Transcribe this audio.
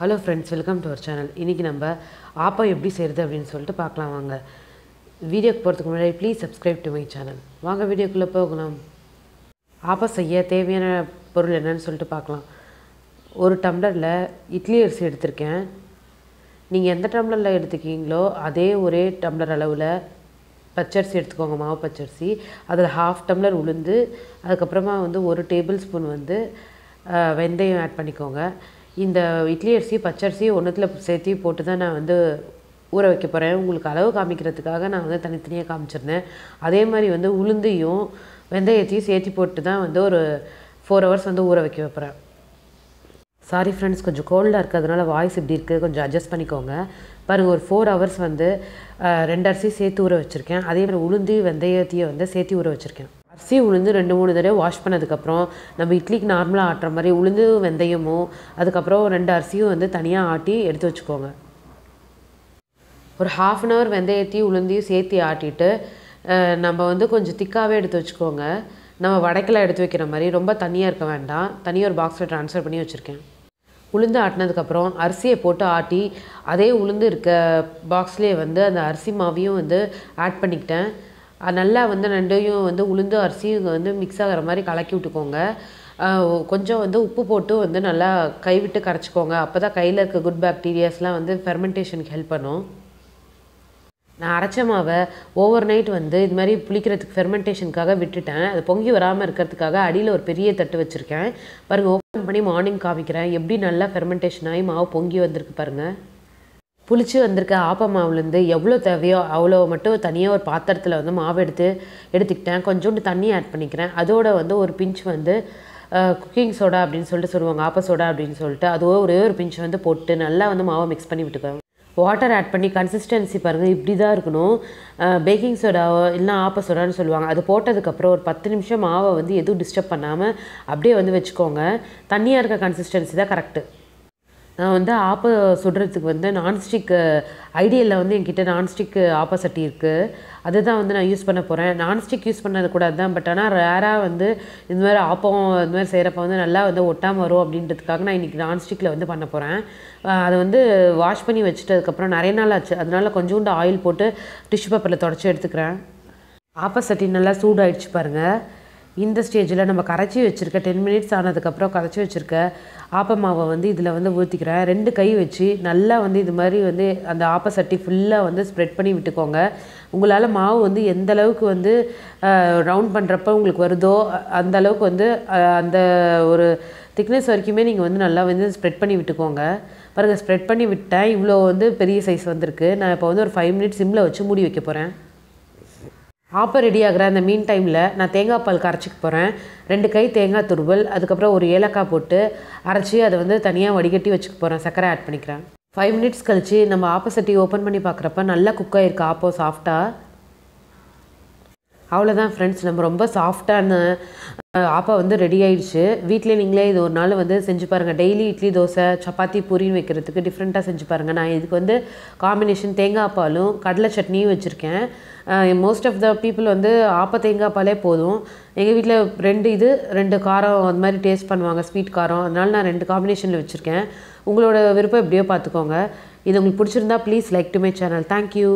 Hello friends welcome to our channel இன்றைக்கி நம்ம ஆப்பம் எப்படி செய்கிறது அப்படின்னு சொல்லிட்டு பார்க்கலாம் வாங்க. வீடியோக்கு போகிறதுக்கு முன்னாடி please subscribe to my channel வாங்க வீடியோக்குள்ளே போகலாம். ஆப்பம் செய்ய தேவையான பொருள் என்னன்னு சொல்லிட்டு பார்க்கலாம். ஒரு டம்ளரில் இட்லி அரிசி எடுத்திருக்கேன். நீங்கள் எந்த டம்ளரில் எடுத்துக்கிங்களோ அதே ஒரே டம்ளர் அளவில் பச்சரிசி எடுத்துக்கோங்க மாவு பச்சரிசி. அதில் ஹாஃப் டம்ளர் உளுந்து அதுக்கப்புறமா வந்து ஒரு டேபிள் ஸ்பூன் வந்து வெந்தயம் ஆட் பண்ணிக்கோங்க. இந்த இட்லி அரிசி பச்சரிசி ஒன்றுத்தில் சேர்த்து போட்டு தான் நான் வந்து ஊற வைக்க போகிறேன் உங்களுக்கு அளவு காமிக்கிறதுக்காக நான் வந்து தனித்தனியாக காமிச்சிருந்தேன். அதே மாதிரி வந்து உளுந்தையும் வெந்தயத்தையும் சேர்த்து போட்டு தான் வந்து ஒரு ஃபோர் ஹவர்ஸ் வந்து ஊற வைக்க வைப்பேன் சாரி ஃப்ரெண்ட்ஸ் கொஞ்சம் கோல்டாக இருக்கிறதுனால வாய்ஸ் இப்படி இருக்குது கொஞ்சம் அட்ஜஸ்ட் பண்ணிக்கோங்க. பாருங்கள் ஒரு ஃபோர் ஹவர்ஸ் வந்து ரெண்டு அரிசி சேர்த்து ஊற வச்சுருக்கேன். அதே மாதிரி உளுந்து வெந்தயத்தையும் வந்து சேர்த்து ஊற வச்சுருக்கேன். அரிசி உளுந்து ரெண்டு மூணு தடவை வாஷ் பண்ணதுக்கப்புறம் நம்ம இட்லிக்கு நார்மலாக ஆட்டுற மாதிரி உளுந்து வெந்தயமும் அதுக்கப்புறம் ரெண்டு அரிசியும் வந்து தனியாக ஆட்டி எடுத்து வச்சுக்கோங்க. ஒரு ஹாஃப் அன் ஹவர் வெந்தயத்தையும் உளுந்தையும் சேர்த்து ஆட்டிட்டு நம்ம வந்து கொஞ்சம் திக்காகவே எடுத்து வச்சுக்கோங்க. நம்ம வடக்கில் எடுத்து வைக்கிற மாதிரி ரொம்ப தனியாக இருக்க வேண்டாம். தனியாக ஒரு பாக்ஸில் ட்ரான்ஸ்ஃபர் பண்ணி வச்சுருக்கேன். உளுந்து ஆட்டினதுக்கப்புறம் அரிசியை போட்டு ஆட்டி அதே உளுந்து இருக்க பாக்ஸ்லேயே வந்து அந்த அரிசி மாவையும் வந்து ஆட் பண்ணிக்கிட்டேன். நல்லா வந்து ரெண்டையும் வந்து உளுந்து அரிசியும் வந்து மிக்ஸ் ஆகிற மாதிரி கலக்கி விட்டுக்கோங்க. கொஞ்சம் வந்து உப்பு போட்டு வந்து நல்லா கைவிட்டு கரைச்சிக்கோங்க. அப்போ தான் கையில் இருக்க குட் பாக்டீரியாஸ்லாம் வந்து ஃபெர்மெண்டேஷனுக்கு ஹெல்ப் பண்ணும். நான் அரைச்ச மாவை ஓவர் நைட் வந்து இது மாதிரி புளிக்கிறதுக்கு ஃபெர்மெண்டேஷனுக்காக விட்டுட்டேன். அது பொங்கி வராமல் இருக்கிறதுக்காக அடியில் ஒரு பெரிய தட்டு வச்சுருக்கேன். பாருங்கள் ஓப்பன் பண்ணி மார்னிங் காமிக்கிறேன். எப்படி நல்லா ஃபெர்மெண்டேஷன் ஆகி மாவு பொங்கி வந்திருக்கு பாருங்கள் புளிச்சு வந்திருக்க ஆப்ப மாவுலேருந்து எவ்வளோ தேவையோ அவ்வளோ மட்டும் தனியாக ஒரு பாத்திரத்தில் வந்து மாவு எடுத்து எடுத்துக்கிட்டேன். கொஞ்சோண்டு தண்ணி ஆட் பண்ணிக்கிறேன். அதோட வந்து ஒரு பிஞ்ச் வந்து குக்கிங் சோடா அப்படின்னு சொல்லிட்டு சொல்லுவாங்க ஆப்ப சோடா அப்படின்னு சொல்லிட்டு. அதுவோ ஒரே ஒரு பிஞ்ச் வந்து போட்டு நல்லா வந்து மாவை மிக்ஸ் பண்ணி விட்டுக்கோங்க. வாட்டர் ஆட் பண்ணி கன்சிஸ்டன்சி பாருங்கள் இப்படி தான் இருக்கணும் பேக்கிங் சோடாவோ இல்லைனா ஆப்ப சோடான்னு சொல்லுவாங்க. அது போட்டதுக்கப்புறம் ஒரு பத்து நிமிஷம் மாவை வந்து எதுவும் டிஸ்டர்ப் பண்ணாமல் அப்படியே வந்து வச்சுக்கோங்க. தண்ணியாக இருக்க கன்சிஸ்டன்சி தான் கரெக்டு நான் வந்து ஆப்பை சுடுறதுக்கு வந்து நான்ஸ்டிக்கு ஐடியலில் வந்து என்கிட்ட நான்ஸ்டிக்கு ஆப்ப சட்டி இருக்குது அதுதான் வந்து நான் யூஸ் பண்ண போகிறேன் நான்ஸ்டிக் யூஸ் பண்ணது கூட தான் பட் ஆனால் ரேராக வந்து இந்த மாதிரி ஆப்பம் இந்த மாதிரி செய்கிறப்ப வந்து நல்லா வந்து ஒட்டாமல் வரும் அப்படின்றதுக்காக நான் இன்றைக்கி நான்ஸ்டிக்கில் வந்து பண்ண போகிறேன் அதை வந்து வாஷ் பண்ணி வச்சுட்டதுக்கப்புறம் நிறைய நாள் ஆச்சு. அதனால கொஞ்சோண்டு ஆயில் போட்டு டிஷ்யூ பேப்பரில் தொடச்சி எடுத்துக்கிறேன். ஆப்ப சட்டி நல்லா சூடாயிடுச்சு பாருங்கள் இந்த ஸ்டேஜில் நம்ம கரைச்சி வச்சுருக்க டென் மினிட்ஸ் ஆனதுக்கப்புறம் கரைச்சி வச்சுருக்க ஆப்ப மாவை வந்து இதில் வந்து ஊற்றிக்கிறேன் ரெண்டு கை வச்சு நல்லா வந்து இது மாதிரி வந்து அந்த ஆப்ப சட்டி ஃபுல்லாக வந்து ஸ்ப்ரெட் பண்ணி விட்டுக்கோங்க. உங்களால் மாவு வந்து எந்த அளவுக்கு வந்து ரவுண்ட் பண்ணுறப்ப உங்களுக்கு வருதோ அந்த அளவுக்கு வந்து அந்த ஒரு திக்னஸ் வரைக்குமே நீங்கள் வந்து நல்லா வந்து ஸ்ப்ரெட் பண்ணி விட்டுக்கோங்க. பாருங்கள் ஸ்ப்ரெட் பண்ணி விட்டேன். இவ்வளோ வந்து பெரிய சைஸ் வந்திருக்கு. நான் இப்போ வந்து ஒரு ஃபைவ் மினிட்ஸ் சிம்மில் வச்சு மூடி வைக்க போகிறேன் ஆப்பர் ரெடி ஆகிற அந்த மீன் டைமில் நான் தேங்காய் பால் கரைச்சிக்க போகிறேன் ரெண்டு கை தேங்காய் துருவல் அதுக்கப்புறம் ஒரு ஏலக்காய் போட்டு அரைச்சி அதை வந்து தனியாக வடிகட்டி வச்சுக்க போகிறேன் சர்க்கரை ஆட் பண்ணிக்கிறேன். ஃபைவ் மினிட்ஸ் கழித்து நம்ம ஆப்போசிட்டி ஓப்பன் பண்ணி பார்க்குறப்ப நல்லா குக் ஆகிருக்கு ஆப்போ சாஃப்டாக அவ்வளோதான் ஃப்ரெண்ட்ஸ் நம்ம ரொம்ப சாஃப்டான ஆப்பா வந்து ரெடி ஆயிடுச்சு. வீட்டிலே நீங்களே இது ஒரு நாள் வந்து செஞ்சு பாருங்கள் டெய்லி இட்லி தோசை சப்பாத்தி பூரின்னு வைக்கிறதுக்கு டிஃப்ரெண்ட்டாக செஞ்சு பாருங்கள் நான் இதுக்கு வந்து காம்பினேஷன் தேங்காய் பாலும் கடலை சட்னியும் வச்சுருக்கேன். மோஸ்ட் ஆஃப் த பீப்புள் வந்து ஆப்ப தேங்காய் பாலே போதும். எங்கள் வீட்டில் ரெண்டு இது ரெண்டு காரம் அந்த மாதிரி டேஸ்ட் பண்ணுவாங்க ஸ்வீட் காரம். அதனால் நான் ரெண்டு காம்பினேஷனில் வச்சுருக்கேன். உங்களோட விருப்பம் எப்படியோ பார்த்துக்கோங்க. இது உங்களுக்கு பிடிச்சிருந்தா please like to my channel thank you